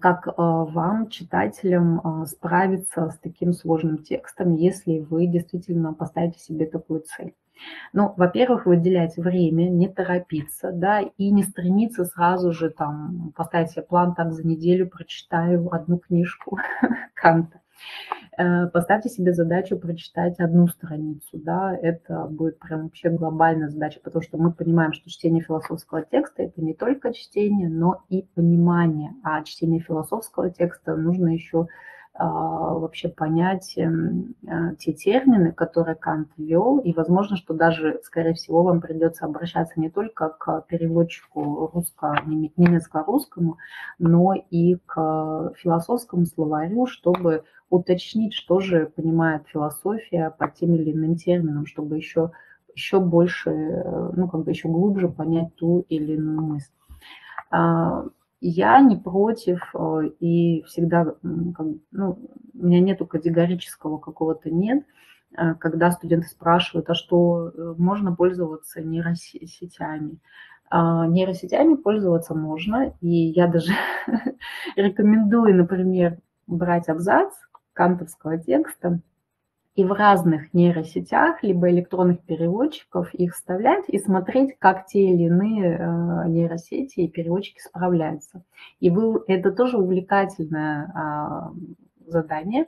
как вам, читателям, справиться с таким сложным текстом, если вы действительно поставите себе такую цель. Ну, во-первых, выделять время, не торопиться, да, и не стремиться сразу же там поставить себе план, так за неделю прочитаю одну книжку Канта. Э, поставьте себе задачу прочитать одну страницу, да, это будет прям вообще глобальная задача, потому что мы понимаем, что чтение философского текста – это не только чтение, но и понимание, а чтение философского текста нужно еще вообще понять эм, а, те термины, которые Кант ввел, и возможно, что даже, скорее всего, вам придется обращаться не только к переводчику русско немецко-русскому, но и к философскому словарю, чтобы уточнить, что же понимает философия по тем или иным терминам, чтобы еще, еще больше, ну, как бы еще глубже понять ту или иную мысль. Я не против э, и всегда, ну, у меня нету категорического какого-то нет, э, когда студенты спрашивают, а что э, можно пользоваться нейросетями. А, нейросетями пользоваться можно, и я даже рекомендую, например, брать абзац кантовского текста и в разных нейросетях, либо электронных переводчиков их вставлять и смотреть, как те или иные э, нейросети и переводчики справляются. И вы, это тоже увлекательное а, задание.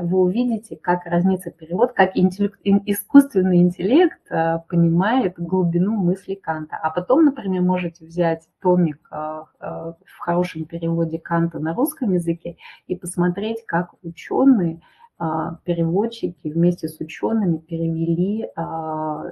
Вы увидите, как разнится перевод, как интеллект, искусственный интеллект э, понимает глубину мысли Канта. А потом, например, можете взять томик э, в хорошем переводе Канта на русском языке и посмотреть, как ученые переводчики вместе с учеными перевели а,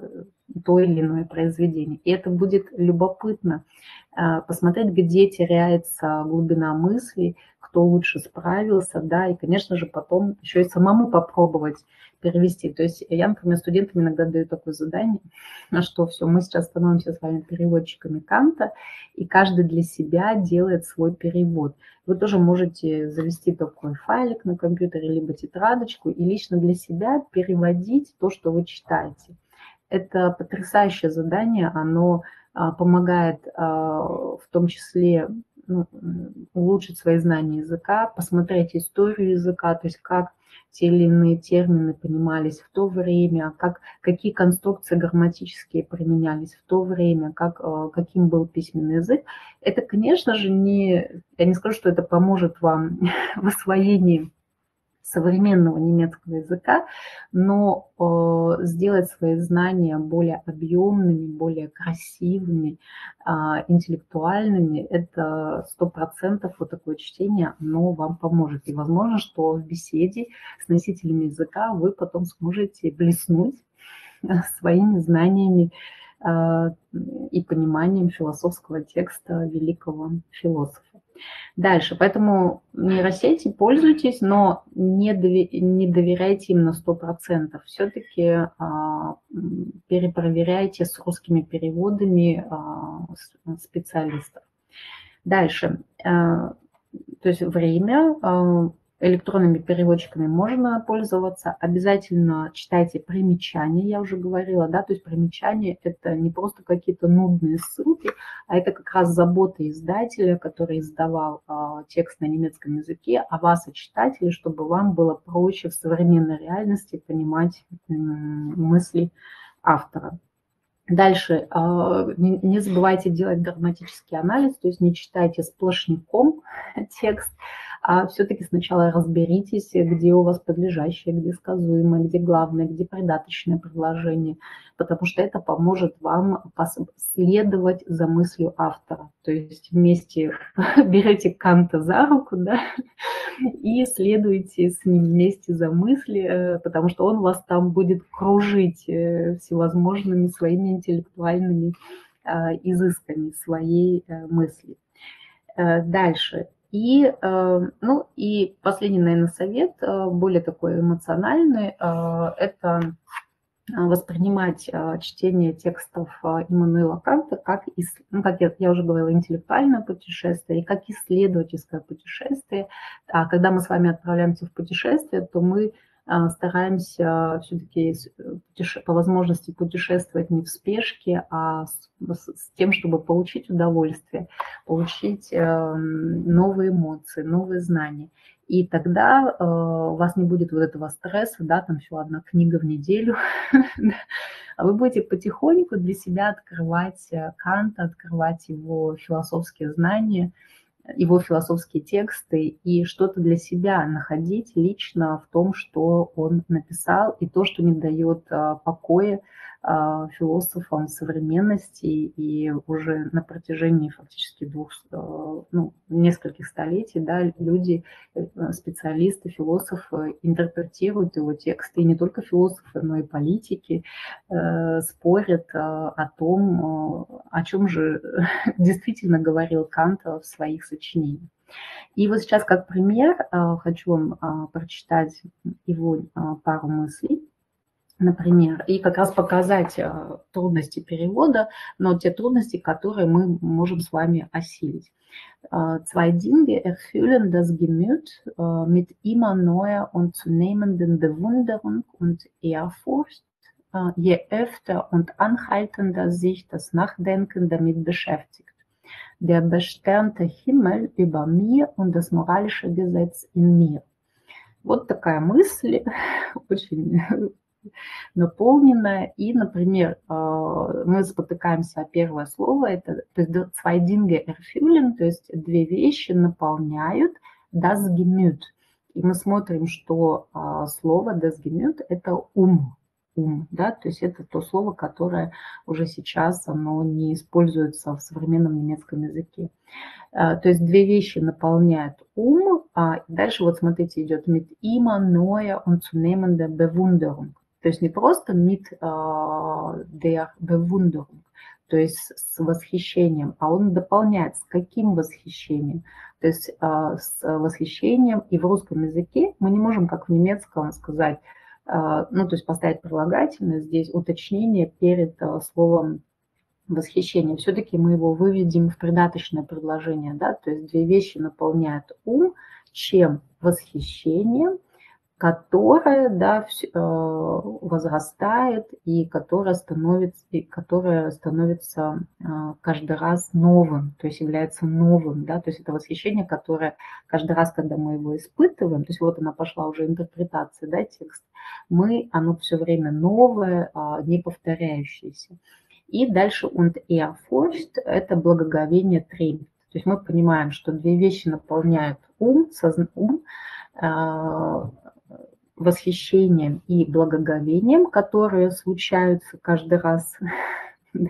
то или иное произведение. И это будет любопытно а, посмотреть, где теряется глубина мысли, кто лучше справился, да, и, конечно же, потом еще и самому попробовать перевести. То есть я, например, студентам иногда даю такое задание, что все, мы сейчас становимся с вами переводчиками Канта, и каждый для себя делает свой перевод. Вы тоже можете завести такой файлик на компьютере, либо тетрадочку, и лично для себя переводить то, что вы читаете. Это потрясающее задание, оно а, помогает а, в том числе ну, улучшить свои знания языка, посмотреть историю языка, то есть как те или иные термины понимались в то время, как, какие конструкции грамматические применялись в то время, как, а, каким был письменный язык. Это, конечно же, не, я не скажу, что это поможет вам в освоении современного немецкого языка, но э, сделать свои знания более объемными, более красивыми, э, интеллектуальными, это сто процентов вот такое чтение, оно вам поможет. И возможно, что в беседе с носителями языка вы потом сможете блеснуть своими знаниями э, и пониманием философского текста великого философа. Дальше, поэтому нейросети пользуйтесь, но не, не доверяйте им на 100%. Все-таки а, перепроверяйте с русскими переводами а, специалистов. Дальше, а, то есть время, электронными переводчиками можно пользоваться. Обязательно читайте примечания, я уже говорила, да, то есть примечания – это не просто какие-то нудные ссылки, а это как раз забота издателя, который издавал э, текст на немецком языке, о вас, о читателе, чтобы вам было проще в современной реальности понимать э, мысли автора. Дальше, а, не забывайте делать грамматический анализ, то есть не читайте сплошняком текст, а все-таки сначала разберитесь, где у вас подлежащее, где сказуемое, где главное, где придаточное предложение, потому что это поможет вам следовать за мыслью автора. То есть вместе берете Канта за руку, да, и следуете с ним вместе за мысли, э, потому что он вас там будет кружить э, всевозможными своими интеллектуальными а, изысками своей э, мысли. Дальше. И, э, ну, и последний, наверное, совет, э, более такой эмоциональный, э, это воспринимать чтение текстов Иммануила Канта как, ну, как я, я уже говорила, интеллектуальное путешествие и как исследовательское путешествие. А когда мы с вами отправляемся в путешествие, то мы стараемся все-таки по возможности путешествовать не в спешке, а с, с тем, чтобы получить удовольствие, получить эм, новые эмоции, новые знания. И тогда э, у вас не будет вот этого стресса, да, там всего одна книга в неделю, а вы будете потихоньку для себя открывать э, Канта, открывать его философские знания, его философские тексты и что-то для себя находить лично в том, что он написал, и то, что не дает а, покоя а, философам современности и уже на протяжении фактически двух, а, ну, нескольких столетий, да, люди, э, специалисты, философы интерпретируют его тексты, и не только философы, но и политики э, спорят э, о том, о чем же действительно говорил Кант в своих сочинениях. И вот сейчас как пример хочу вам прочитать его пару мыслей например, и как раз показать э, трудности перевода, но те трудности, которые мы можем с вами осилить. Äh, zwei Dinge erfüllen das Gemüt äh, mit immer neuer und zunehmenden Bewunderung und Ehrfurcht, äh, je öfter und anhaltender sich das Nachdenken damit beschäftigt. Der besternte Himmel über mir und das moralische Gesetz in mir. Вот такая мысль, очень наполненная. И, например, а, мы спотыкаемся о первое слово, это zwei Dinge erfüllen, то есть две вещи наполняют das Gemüt. И мы смотрим, что а, слово das Gemüt – это ум, ум, да, то есть это то слово, которое уже сейчас, оно не используется в современном немецком языке. А, то есть две вещи наполняют ум, а дальше вот смотрите идет mit immer neue und zunehmende Bewunderung. То есть не просто mit der Bewunderung, то есть с восхищением, а он дополняет, с каким восхищением. То есть с восхищением и в русском языке мы не можем, как в немецком, сказать, ну, то есть поставить прилагательное, здесь уточнение перед словом восхищение, все-таки мы его выведем в придаточное предложение, да, то есть две вещи наполняют ум, чем восхищением, которое, да, э, возрастает и которое становится, и которое становится э, каждый раз новым, то есть является новым, да, то есть это восхищение, которое каждый раз, когда мы его испытываем, то есть вот она пошла уже интерпретация, да, текст, мы, оно все время новое, а, не повторяющееся. И дальше und Ehrfurcht – это благоговение трепет. То есть мы понимаем, что две вещи наполняют ум, созна, ум э, восхищением и благоговением, которые случаются каждый раз.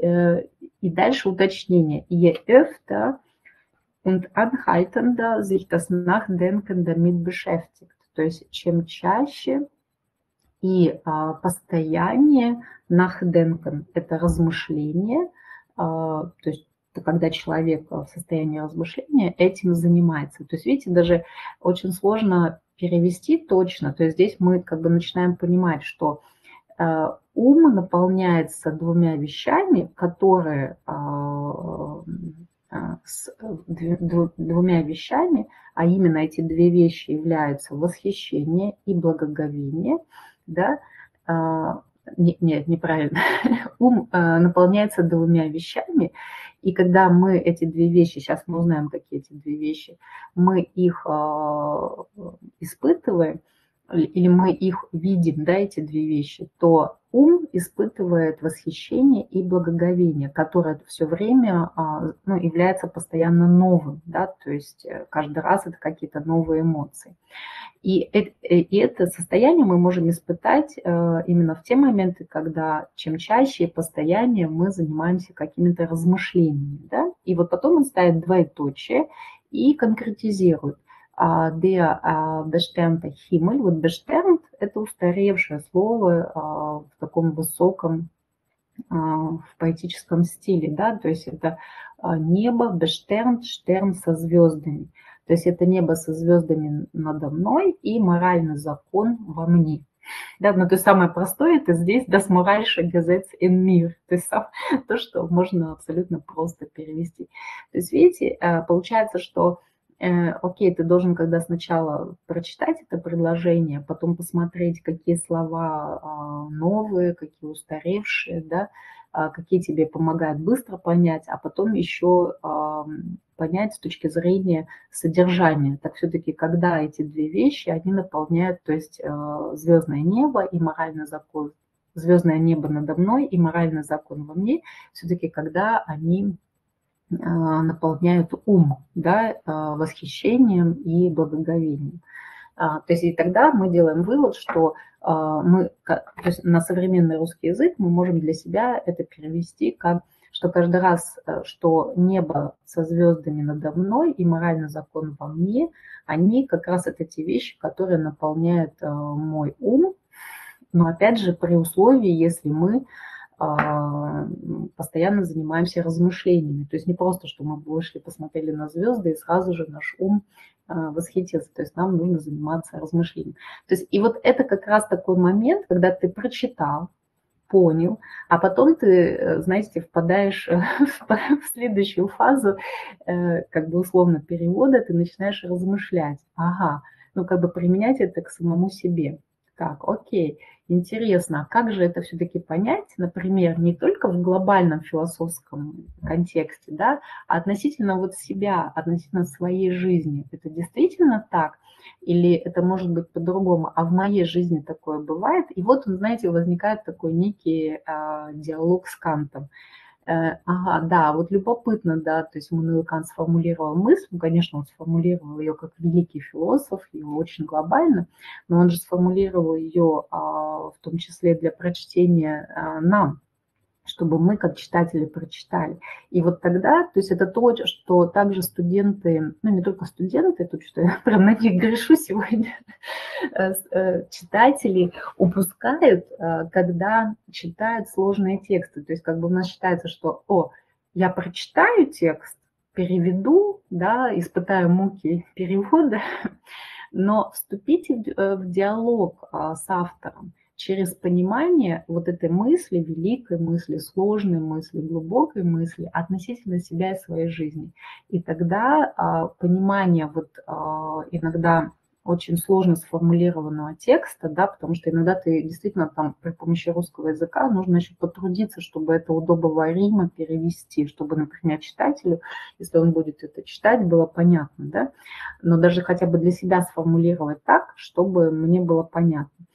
Э, и дальше уточнение. Je öfter und anhaltender sich das Nachdenken damit beschäftigt. То есть чем чаще и а, постояние нахденкен – это размышление, а, то есть когда человек в состоянии размышления этим занимается. То есть, видите, даже очень сложно перевести точно. То есть здесь мы как бы начинаем понимать, что э, ум наполняется двумя вещами, которые э, э, с двумя вещами, а именно эти две вещи являются восхищение и благоговение – да, а, нет, неправильно. Ум а, наполняется двумя вещами, и когда мы эти две вещи, сейчас мы узнаем, какие эти две вещи, мы их а, испытываем, или мы их видим, да, эти две вещи, то ум испытывает восхищение и благоговение, которое все время ну, является постоянно новым, да, то есть э, каждый раз это какие-то новые эмоции. И, э, и это состояние мы можем испытать э, именно в те моменты, когда чем чаще и постояннее мы занимаемся какими-то размышлениями. Да? И вот потом он ставит двоеточие и конкретизирует. Der bestimmte Himmel, вот bestimmt – это устаревшее слово а, в таком высоком а, в поэтическом стиле, да, то есть это а, небо, bestimmt, штерн со звездами. То есть это небо со звездами надо мной и моральный закон во мне. Да, но ну, то самое простое это здесь das moralische Gesetz in mir, то есть то, что можно абсолютно просто перевести. То есть видите, получается, что э, окей, ты должен когда сначала прочитать это предложение, потом посмотреть, какие слова а, новые, какие устаревшие, да, а, какие тебе помогают быстро понять, а потом еще понять с точки зрения содержания. Так все-таки, когда эти две вещи, они наполняют, то есть а, звездное небо и моральный закон, звездное небо надо мной и моральный закон во мне, все-таки когда они а, наполняют ум да, восхищением и благоговением. То есть и тогда мы делаем вывод, что а, мы, то есть на современный русский язык мы можем для себя это перевести как что каждый раз, э, что небо со звездами надо мной и моральный закон во мне, они как раз это те вещи, которые наполняют э, мой ум, но опять же при условии, если мы а, постоянно занимаемся размышлениями. То есть не просто, что мы вышли, посмотрели на звезды, и сразу же наш ум а, восхитился. То есть нам нужно заниматься размышлением. То есть и вот это как раз такой момент, когда ты прочитал, понял, а потом ты, э, знаете, впадаешь в следующую фазу, э, как бы условно перевода, ты начинаешь размышлять. Ага, ну как бы применять это к самому себе. Так, окей, интересно, а как же это все-таки понять, например, не только в глобальном философском контексте, да, а относительно вот себя, относительно своей жизни. Это действительно так? Или это может быть по-другому? А в моей жизни такое бывает? И вот, знаете, возникает такой некий э, диалог с Кантом. Э, ага, да, вот любопытно, да, то есть Мануил Кант сформулировал мысль, ну, конечно, он сформулировал ее как великий философ, его очень глобально, но он же сформулировал ее а, в том числе для прочтения а, нам, чтобы мы, как читатели, прочитали. И вот тогда, то есть это то, что также студенты, ну не только студенты, тут что я прям на них грешу сегодня, читатели упускают, когда читают сложные тексты. То есть как бы у нас считается, что, о, я прочитаю текст, переведу, да, испытаю муки перевода, но вступите в диалог с автором через понимание вот этой мысли, великой мысли, сложной мысли, глубокой мысли относительно себя и своей жизни. И тогда а, понимание вот а, иногда очень сложно сформулированного текста, да, потому что иногда ты действительно там при помощи русского языка нужно еще потрудиться, чтобы это удобоваримо перевести, чтобы, например, читателю, если он будет это читать, было понятно, да, но даже хотя бы для себя сформулировать так, чтобы мне было понятно.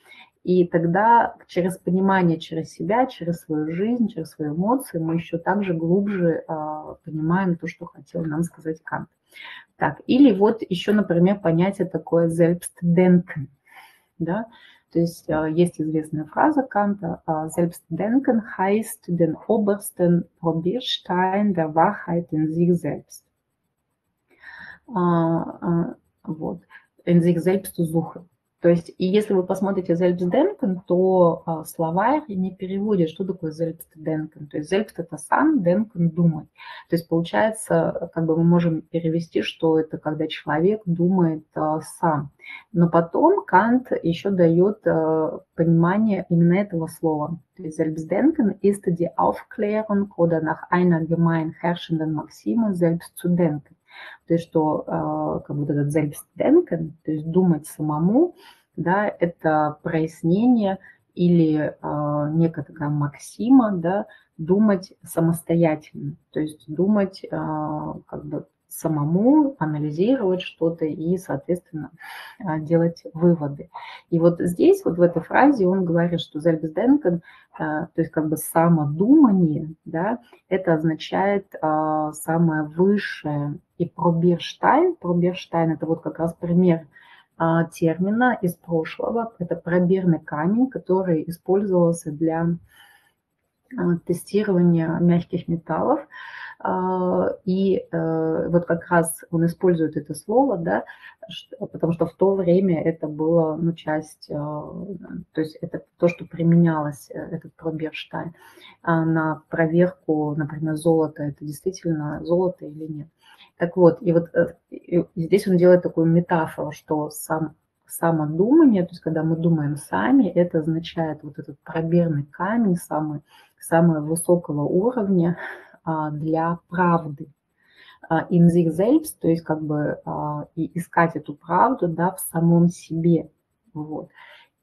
И тогда через понимание, через себя, через свою жизнь, через свои эмоции мы еще также глубже э, понимаем то, что хотел нам сказать Кант. Так, или вот еще, например, понятие такое Selbstdenken. Да? То есть э, есть известная фраза Канта Selbstdenken heißt den obersten Probierstein der Wahrheit in sich selbst. Вот. In sich selbst suchen. То есть, и если вы посмотрите Selbstdenken, то а, словарь не переводит, что такое Selbstdenken. То есть Selbst – это сам, Denken – думать. То есть, получается, как бы мы можем перевести, что это когда человек думает а, сам. Но потом Кант еще дает а, понимание именно этого слова. То есть Selbstdenken ist die Aufklärung oder nach einer gemein herrschenden Maxime selbst zu denken. То есть, что э, как бы этот Selbstdenken, то есть думать самому, да, это прояснение или э, некая такая максима, да, думать самостоятельно, то есть думать э, как бы самому, анализировать что-то и, соответственно, делать выводы. И вот здесь, вот в этой фразе он говорит, что Selbstdenken, то есть как бы самодумание, да, это означает самое высшее и пробирштайн. Пробирштайн – это вот как раз пример термина из прошлого. Это пробирный камень, который использовался для тестирования мягких металлов. А, и э, вот как раз он использует это слово, да, потому что в то время это было ну, часть, то есть это то, что применялось, э, этот пробирштайн, на проверку, например, золота, это действительно золото или нет. Так вот, и вот э, и здесь он делает такую метафору, что сам, самодумание, то есть когда мы думаем сами, это означает вот этот пробирный камень самый, самого высокого уровня а, для правды. А, in sich то есть как бы а, искать эту правду да, в самом себе. Вот.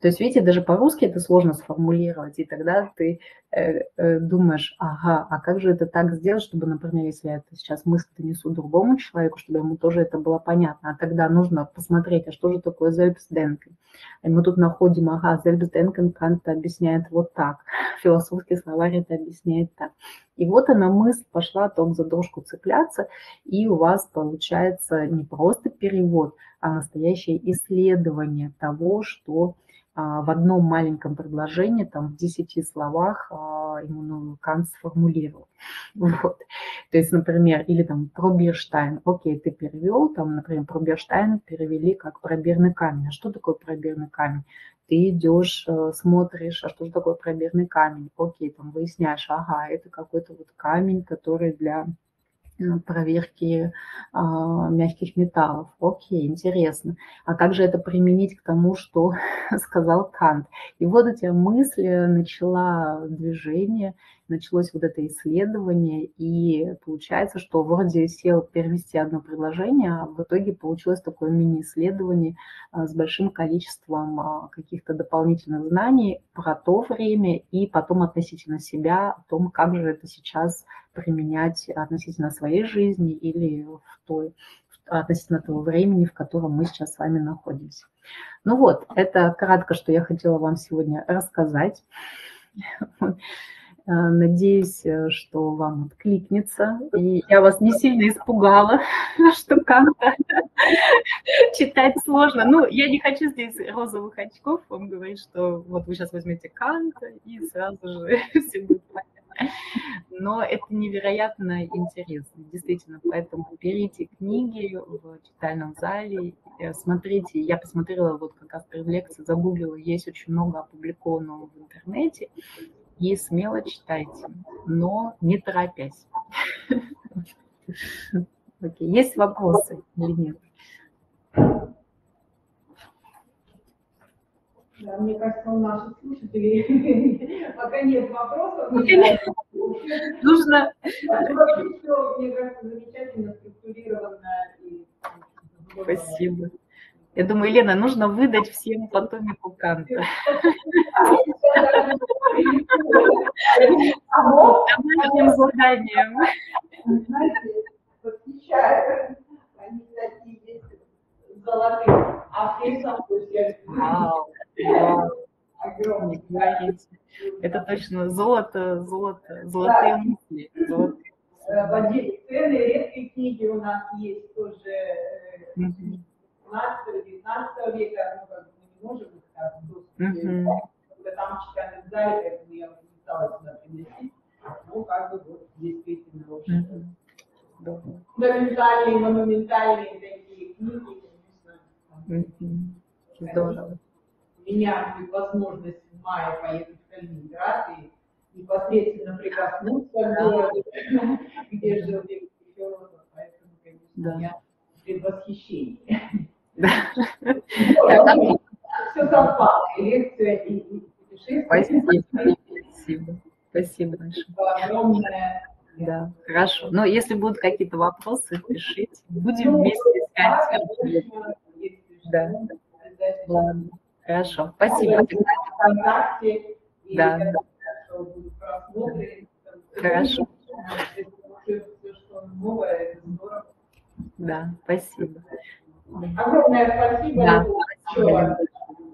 То есть, видите, даже по-русски это сложно сформулировать, и тогда ты э, э, думаешь, ага, а как же это так сделать, чтобы, например, если я это сейчас мысль несу другому человеку, чтобы ему тоже это было понятно, а тогда нужно посмотреть, а что же такое Selbstdenken. И мы тут находим, ага, Selbstdenken Кант объясняет вот так, философский словарь это объясняет так. И вот она мысль пошла ток за дошку цепляться, и у вас получается не просто перевод, а настоящее исследование того, что в одном маленьком предложении, там в десяти словах а, ему Кант сформулировал. Вот. То есть, например, или там про Бирштайн. Окей, ты перевел, там, например, про Бирштайн перевели как пробирный камень. А что такое пробирный камень? Ты идешь, э, смотришь, а что же такое пробирный камень? Окей, там выясняешь, ага, это какой-то вот камень, который для проверки а, мягких металлов. Окей, интересно. А как же это применить к тому, что сказал Кант? И вот эти мысли начала движение, началось вот это исследование, и получается, что вроде сел перевести одно предложение, а в итоге получилось такое мини-исследование а, с большим количеством а, каких-то дополнительных знаний про то время и потом относительно себя, о том, как же это сейчас применять относительно своей жизни или в той, относительно того времени, в котором мы сейчас с вами находимся. Ну вот, это кратко, что я хотела вам сегодня рассказать. Э, надеюсь, э, что вам откликнется. И я вас не сильно испугала, что Канта читать сложно. Ну, я не хочу здесь розовых очков. Он говорит, что вот вы сейчас возьмете Канта, и сразу же все будет понятно. Но это невероятно интересно, действительно. Поэтому берите книги в читальном зале, э, смотрите. Я посмотрела вот как раз перед загуглила, есть очень много опубликованного в интернете. И смело читайте, но не торопясь. Есть вопросы или нет? Да, мне кажется, у наших слушателей пока нет вопросов. Нужно... Все, мне кажется, замечательно структурировано. Спасибо. Я думаю, Елена, нужно выдать всем потомику Канта. Домашним заданием. Знаете, восхищаю. Они такие есть золотые. А при этом, Вау. Огромный, говорите. Это точно золото, золото, золотые мысли. Золотые. В отделе цены редкие книги у нас есть тоже 17-19 века, ну, как бы мы не можем их так доступе, там читали в зале, поэтому я не стала сюда принести. Ну, как бы вот действительно очень фундаментальные, монументальные такие книги, конечно. Здорово у меня будет возможность в мае поехать в Калининград и непосредственно прикоснуться к городу, где жил Федоров, поэтому, конечно, я. Да. Все совпало, и лекция, и, путешествие. Спасибо, спасибо, большое. Огромное. Да, хорошо. Но если будут какие-то вопросы, пишите. Будем ну, вместе искать. Да. Ладно. Хорошо, спасибо. Да. Хорошо. Да, спасибо. Огромное спасибо. Да, спасибо.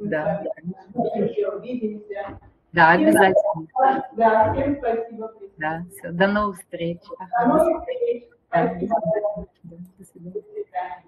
Да. Да, обязательно. Да, всем спасибо. Да, все. До новых встреч. До новых встреч. Спасибо. Да, до свидания.